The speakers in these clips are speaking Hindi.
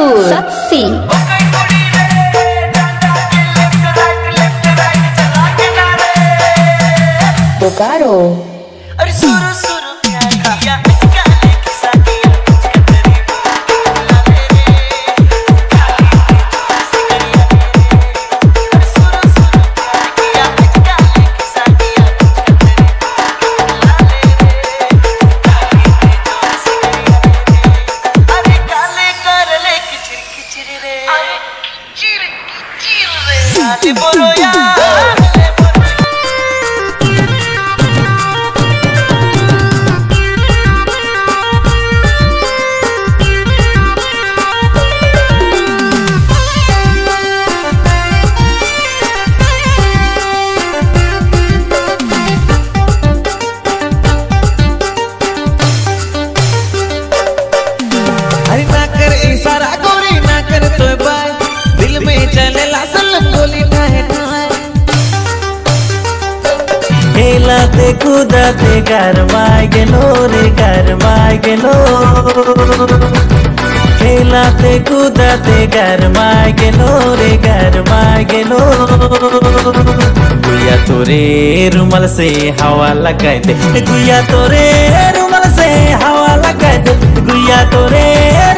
मशहूर सत्सी बोकारो रे काले खेलाते, कूदाते गरमाए गेलो रे गरमाए गेलो। खेलाते, कूदाते गरमाए गेलो रे गरमाए गेलो। गुया तोरे रुमाल से हवा लगाए दे। गुया तोरे रुमाल से हवा लगाए दे। गुया तोरे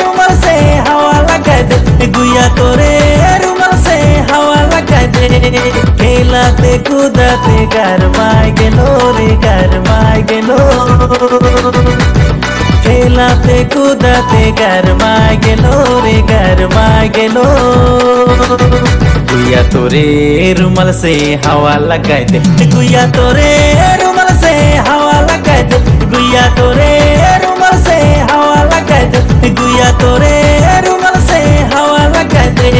रुमाल से हवा लगाए दे। गुया तोरे खेलाते कूदाते गरमाए गेलो रे गरमाए गेलो खेलाते कूदाते गरमाए गेलो रे गरमाए गेलो गुया तोरे रुमाल से हवा लगाए दे गुया तोरे रुमाल से हवा लगाए दे गुया तोरे रुमाल से हवा लगाए दे गुया तोरे रुमाल से हवा लगाए दे